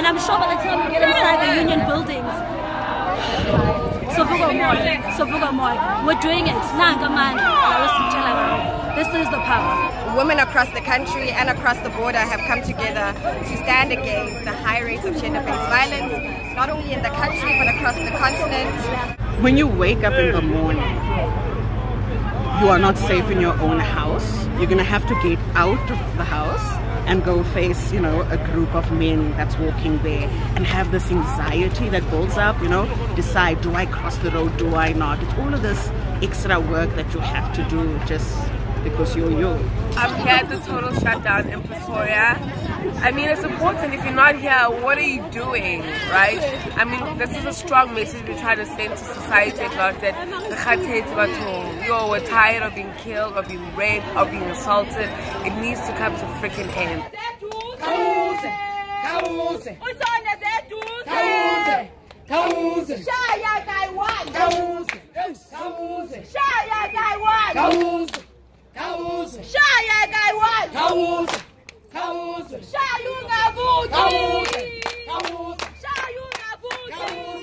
And I'm sure by the time we get inside the union buildings, Sovuka Moy, Sovuka Moy, we're doing it. Nanga man, this is the power. Women across the country and across the border have come together to stand against the high rates of gender-based violence, not only in the country but across the continent. When you wake up in the morning, you are not safe in your own house. You're gonna have to get out of the house and go face, you know, a group of men that's walking there and have this anxiety that builds up, you know, decide, do I cross the road, do I not? It's all of this extra work that you have to do just because you're you. I'm here at the total shutdown in Pretoria. I mean, it's important. If you're not here, what are you doing, right? I mean, this is a strong message we're trying to send to society about that. Yo, we're tired of being killed, of being raped, of being assaulted. It needs to come to a freaking end. Shaya guy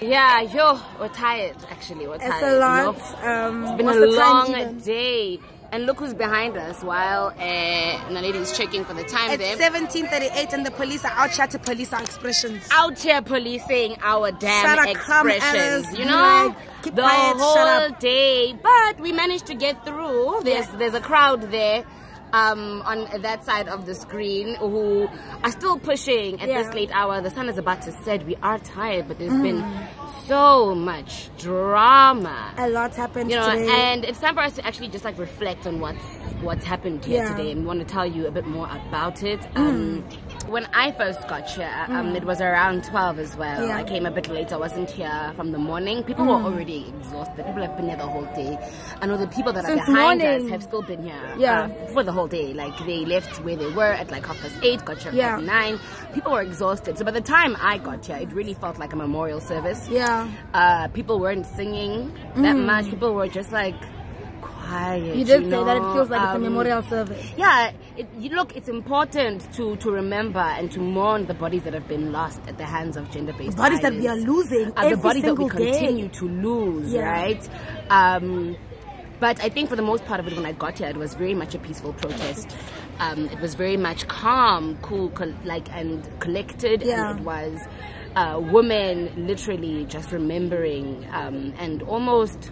Yeah, yo, we're tired actually. We're tired. It's a lot. You know? Um, it's been a long day. And look who's behind us while uh, the lady is checking for the time It's there. 1738 and the police are out here to police our expressions. Out here policing our damn Shut up, come, expressions, you know, keep the quiet, shut whole up. day. But we managed to get through. There's there's a crowd there. Um, on that side of the screen who are still pushing at Yeah. this late hour the sun is about to set we are tired but there's Mm. been so much drama A lot happened you know today. and it's time for us to actually just like reflect on what's what's happened here Yeah. today and we want to tell you a bit more about it um when i first got here um Mm. it was around 12 as well Yeah. i came a bit late i wasn't here from the morning people Mm. were already exhausted people have been here the whole day i know the people that Since are behind morning. us have still been here Yeah. uh, for the whole day like they left where they were at like half past eight got here Yeah. at nine people were exhausted so by the time i got here it really felt like a memorial service Yeah. uh, people weren't singing that Mm. much. People were just like you did say that it feels like it's a um, memorial service. Yeah, it, you look, it's important to to remember and to mourn the bodies that have been lost at the hands of gender-based The bodies that we are losing Uh, the bodies that we single day. continue to lose, Yeah. right? Um, but I think for the most part of it, when I got here, it was very much a peaceful protest. Um, it was very much calm, cool, col- like and collected, Yeah. and it was uh, women literally just remembering um, and almost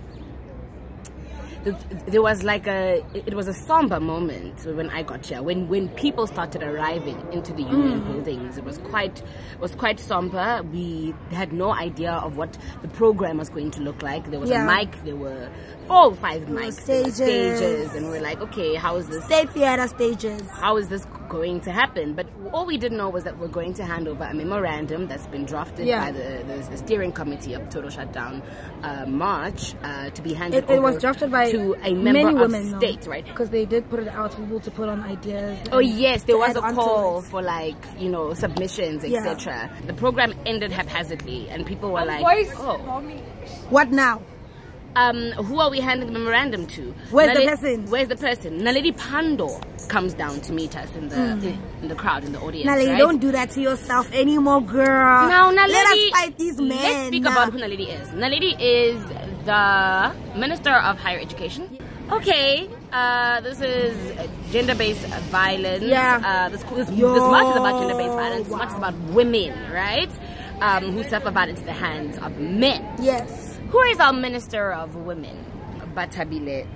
there was like a it was a somber moment when I got here when when people started arriving into the union Mm. buildings it was quite it was quite somber we had no idea of what the program was going to look like there was Yeah. a mic there were four or five were mics stages. stages and we we're like okay how is this State theater stages. how is this going to happen? But all we didn't know was that we're going to hand over a memorandum that's been drafted Yeah. by the, the, the steering committee of Total Shutdown uh, March uh, to be handed It, it was over drafted by to a member many of women, state, right? Because they did put it out for people to put on ideas. Oh yes, there was a call for like you know submissions, Yeah. etc. The program ended haphazardly, and people were like, "Oh, What now? Um, who are we handing the memorandum to? Where's the person? Where's the person? Naledi Pandor comes down to meet us in the Mm. in the crowd in the audience. Naledi, right? don't do that to yourself anymore, girl. Now, Naledi, Let us fight these men. Let's speak about who Naledi is. Naledi is the Minister of Higher Education. Okay, uh, this is gender-based violence. Yeah. Uh, this, this, Yo, this march is about gender-based violence. This march is wow. about women, right? Um, who suffer violence at the hands of men. Yes. Who is our Minister of Women? Bathabile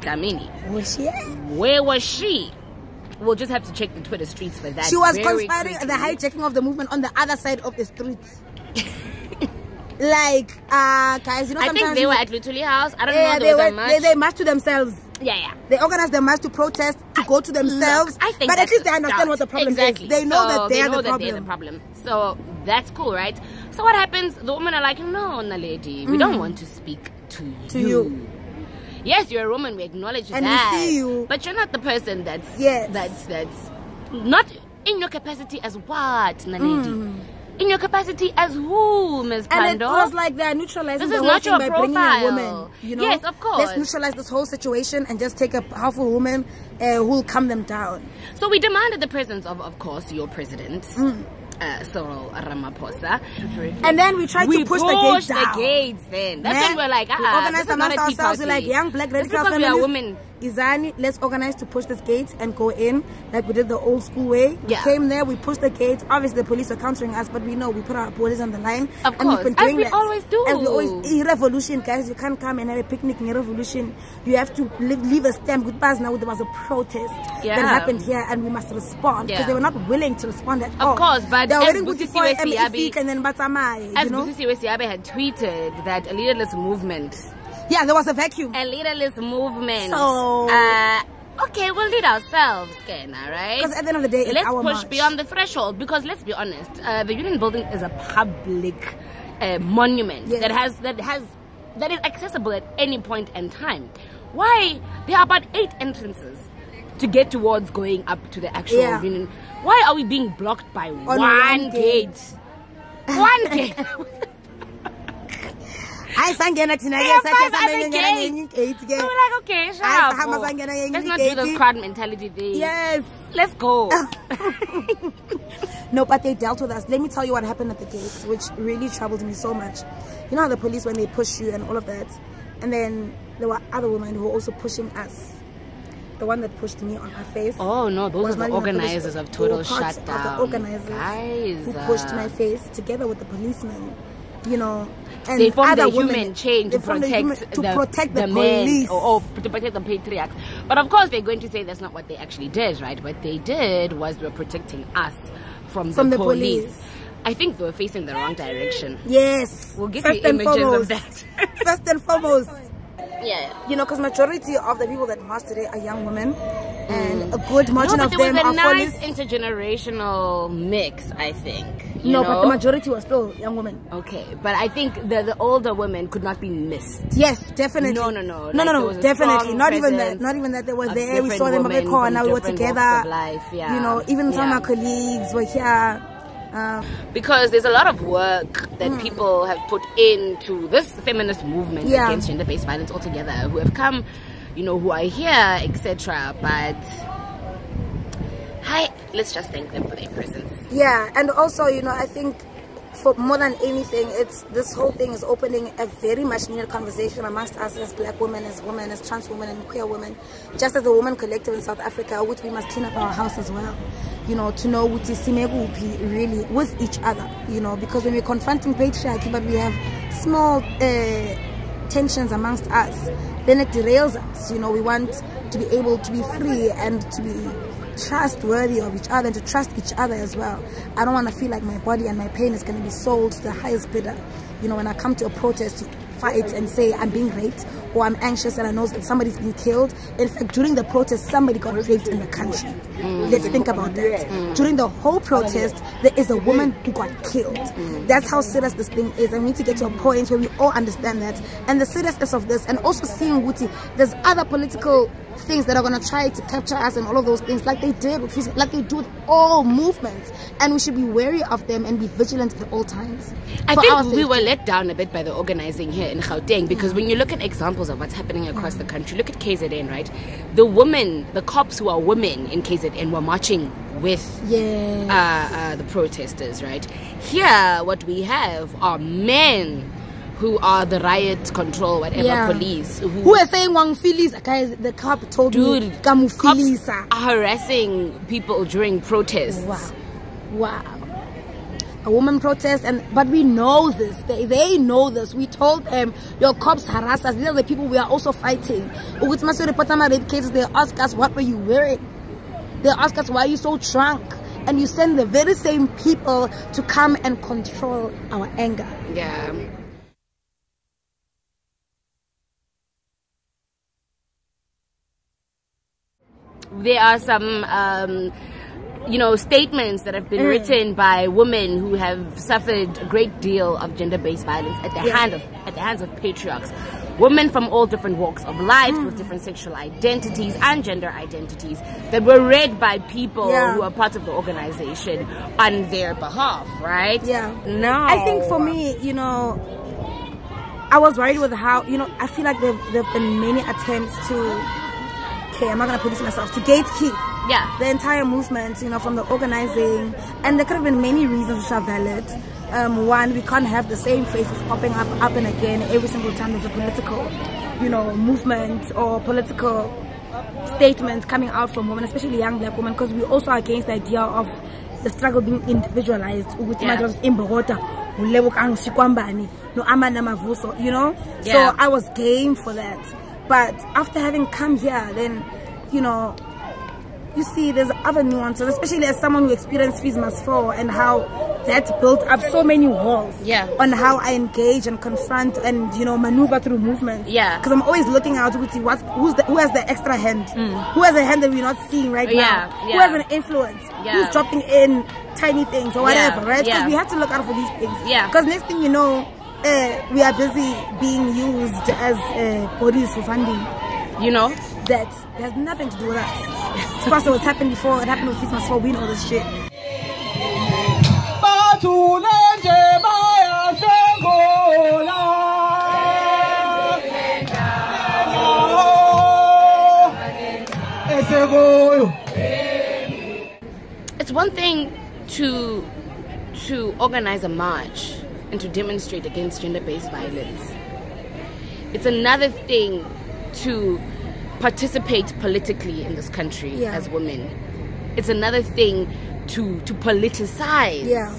Dlamini. Was she? Where was she? We'll just have to check the Twitter streets for that. She was conspiring quickly. the hijacking of the movement on the other side of the streets. like, uh, guys, you know, I think sometimes they you- were at Luthuli House. I don't yeah, know. they There was were. They, they marched to themselves. Yeah, yeah. They organize the march to protest, to go to themselves. Look, I think but at least they understand start. what the problem exactly. is. They know So that they, they are know the that problem. they're the problem. So that's cool, right? So what happens? The women are like, no, Naledi, we Mm. don't want to speak to, To you. you. Yes, you're a woman. We acknowledge And we see you. But you're not the person that's Yes. that's that's not in your capacity as what, Naledi. Mm. In your capacity as who, Ms. And it Pandor? was like they're neutralizing This the whole not thing by bringing a woman. You know? Yes, of course. Let's neutralize this whole situation and just take a powerful woman uh, who will calm them down. So we demanded the presence of, of course, your president, Mm. Uh, Cyril Ramaphosa. And then we tried we to push the gates down. the gates then. That's Man, when we're like, ah, we organized this is not a amongst ourselves. We're like young black radical because we are women. Izani, let's organize to push this gate and go in like we did the old school way. Yeah. We came there, we pushed the gate. Obviously, the police are countering us, but we know we put our bodies on the line. Of and course, been as we that. always do. As we always, in revolution, guys, you can't come and have a picnic in a revolution. You have to leave, leave a stamp. With us now, there was a protest Yeah. that happened here, and we must respond because Yeah. they were not willing to respond at Of all. Of course, but they were as waiting Busisi for Wesiabi- MEC and then Batamai, As you know? Wesiabe had tweeted that a leaderless movement, Yeah, there was a vacuum. a leaderless movement. So- uh, okay, we'll lead ourselves, Kena, right? Because at the end of the day, it's let's push march. beyond the threshold because let's be honest, uh, the Union Building is a public uh, monument Yes. that has that has that is accessible at any point in time. Why there are about eight entrances to get towards going up to the actual Yeah. Union? Why are we being blocked by one, one gate? gate. one gate. hayi sangena thina ke Yeah, sathi five sambe other ngena gates. ngenye igate ke we're like, okay, shut Hayi, up. sahamba sangena ngenye Let's not do the crowd mentality thing. yes Let's go. no but they dealt with us let me tell you what happened at the gates which really troubled me so much you know how the police when they push you and all of that and then there were other women who were also pushing us the one that pushed me on her face Oh no, those are the not even police, organizers of Total Shutdown. of the organizers Guys, who pushed uh, my face together with the policemen you know and they formed other a women, human chain to they formed a protect, human- to the, protect the, men police or, or to protect the patriarchs. But of course, they're going to say that's not what they actually did, right? What they did was they were protecting us from, From the, the police. police. I think they were facing the wrong direction. yes We'll give First you images foremost. of that. first and foremost yeah. you know, because majority of the people that march today are young women, mm. and a good margin No, of them are nice follies. intergenerational mix, I think. you No, but the majority were still young women. Okay, but I think the, the older women could not be missed. Yes, definitely. No, no, no. no, Like, no, no, definitely. Not even that. Not even that they were there. We saw them on the women corner. from We were together. life, yeah. You know, even some Yeah. of our colleagues were here. Um, because there's a lot of work that people have put into this feminist movement. Yeah. against gender-based violence altogether who have come you know who are here etc but hi let's just thank them for their presence yeah, and also, you know, I think for more than anything, it's this whole thing is opening a very much needed conversation amongst us as black women, as women, as trans women, and queer women. Just as the woman collective in South Africa, which we must clean up our house as well. You know, to know what is really with each other. You know, because when we're confronting patriarchy, but we have small uh, tensions amongst us, then it derails us. You know, we want to be able to be free and to be trustworthy of each other and to trust each other as well. I don't want to feel like my body and my pain is going to be sold to the highest bidder. You know, when I come to a protest to fight and say I'm being raped or I'm anxious and I know that somebody's been killed. In fact, during the protest, somebody got raped in the country. Mm. Let's think about that. Mm. During the whole protest, there is a woman who got killed. Mm. That's how serious this thing is. And we need to get to a point where we all understand that. And the seriousness of this, and also seeing Wuti, there's other political things that are going to try to capture us and all of those things like they did with Fis- like they do with all movements and we should be wary of them and be vigilant at all times I think we were let down a bit by the organizing here in Gauteng because when you look at examples of what's happening across the country, look at KZN, right? The women, the cops who are women in KZN were marching with yeah uh, uh, the protesters, right? Here, what we have are men who are the riot control, whatever Yeah. police. Who, who are saying Wang Phillies guys the cop told me Kamu harassing people during protests. wow wow a woman protest and but we know this. They, they know this. We told them your cops harass us. These are the people we are also fighting. Ukuthi mase report ama rape cases they ask us what were you wearing? They ask us why are you so drunk? And you send the very same people to come and control our anger. Yeah. There are some, um, you know, statements that have been Mm. written by women who have suffered a great deal of gender-based violence at the Yeah. hand of at the hands of patriarchs. women from all different walks of life with different sexual identities and gender identities that were read by people Yeah. who are part of the organization on their behalf, right? Yeah. No. I think for me, you know, I was worried with how, you know, I feel like there have been many attempts to, okay, I'm not going to police myself, to gatekeep Yeah. the entire movement, you know, from the organizing. And there could have been many reasons which are valid. Um, one, we can't have the same faces popping up, up and again every single time there's a political, you know, movement or political statements coming out from women, especially young black women, because we also are against the idea of the struggle being individualized. Yeah. manje was imbokota, ulebukang Shikwambane, mavuso, you know? Yeah. So I was game for that. But after having come here, then, you know, you see there's other nuances, especially as someone who experienced Fees Must Fall and how that built up so many walls Yeah. on how I engage and confront and you know maneuver through movement. Yeah. Because I'm always looking out to see what who's the, who has the extra hand, who has a hand that we're not seeing right Mm. Yeah, now, who has an influence, Yeah. who's dropping in tiny things or Yeah, whatever, right? Because yeah. we have to look out for these things. Yeah. Because next thing you know, uh, we are busy being used as uh, bodies for funding You know? that has nothing to do with us. It's because what's happened before, it happened with Christmas 4, we know this shit. bathule nje bayasengula esekuyo it's one thing to to organize a march and to demonstrate against gender-based violence it's another thing to participate politically in this country Yeah. as women it's another thing to to politicize Yeah.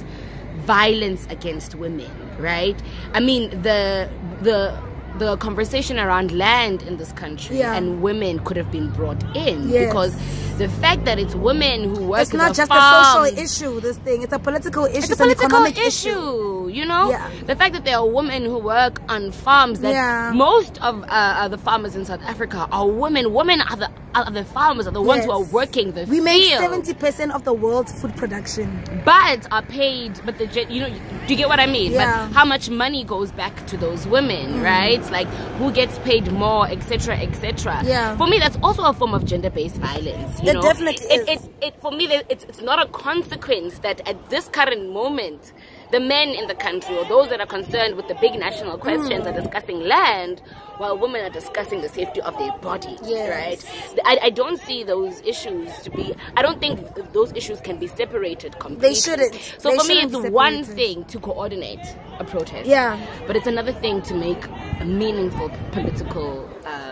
violence against women right i mean the the the conversation around land in this country Yeah. and women could have been brought in Yes. because the fact that it's women who work It's not just farms, a social issue, this thing. It's a political issue. it's a political economic issue, you know Yeah. the fact that there are women who work on farms that Yeah. most of uh, uh, the farmers in south africa are women women are the, are the farmers are the ones who are working the We make field, 70% of the world's food production. but are paid but the you know do you get what i mean Yeah. but how much money goes back to those women mm. right like who gets paid more etc etc Yeah. for me that's also a form of gender-based violence you It know definitely it, is. It, it, for me it's, it's not a consequence that at this current moment the men in the country or those that are concerned with the big national questions Mm. are discussing land while women are discussing the safety of their bodies Yes. right I, I don't see those issues to be i don't think those issues can be separated completely They shouldn't. so They for me shouldn't it's one thing to coordinate a protest Yeah. but it's another thing to make a meaningful political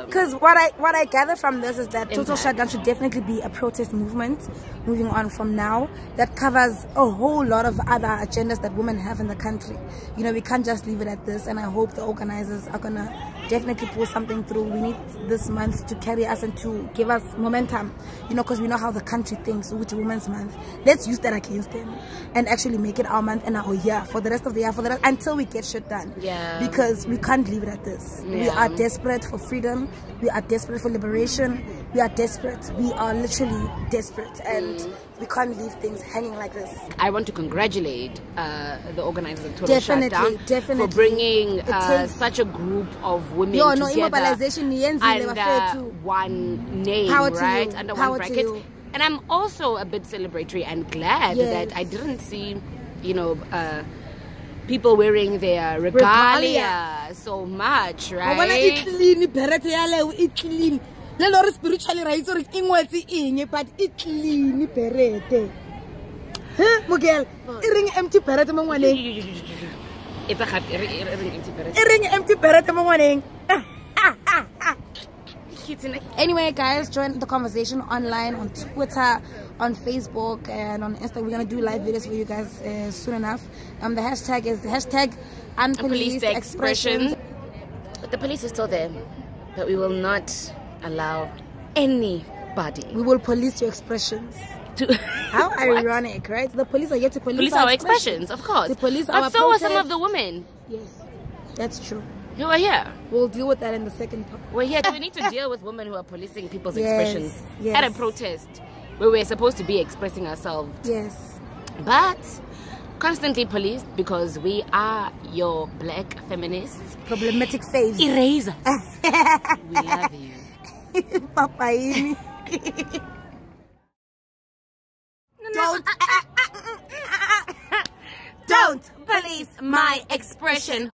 Because what I what I gather from this is that total shutdown should definitely be a protest movement moving on from now that covers a whole lot of other agendas that women have in the country. You know, we can't just leave it at this, and I hope the organizers are gonna definitely pull something through. We need this month to carry us and to give us momentum. You know, because we know how the country thinks with Women's Month. Let's use that against them and actually make it our month and our year for the rest of the year for the rest, until we get shit done. Yeah. Because we can't leave it at this. We are desperate for freedom. We are desperate for liberation. We are desperate. We are literally desperate, and we can't leave things hanging like this. I want to congratulate uh, the organizers of Total Definitely, Shutdown definitely. for bringing uh, such a group of women Yo, no, together immobilization niyenzile under bafethu. one name, Power to right? Under power one bracket. And I'm also a bit celebratory and glad Yes. that I didn't see, you know, uh, people wearing their regalia, Regalia. so much, right? e clean beret ya leo e clean. Le lore spiritually ra itse re e ngwetse eng but e clean beret. Huh, Mugel? E ring empty beret mo ngwaneng. It's e re- e e re- empty parrot. E ring empty beret mo ngwaneng. Kitsine- Anyway, guys, join the conversation online on Twitter, on Facebook, and on Insta. We're gonna do live videos for you guys uh, soon enough. Um, the hashtag is hashtag unpoliced the expressions. expression. But the police is still there. But we will not allow anybody We will police your expressions. How ironic, right? The police are yet to police, Police our expressions, of course. The police but our so are some of the women Yes, that's true. We are here. We'll deal with that in the second part. We're here. we need to deal with women who are policing people's yes, expressions. Yes. At a protest where we're supposed to be expressing ourselves. Yes. But constantly policed because we are your black feminists. Problematic faves. Erasers. we love you. Papaini. Don't. Don't police my expression.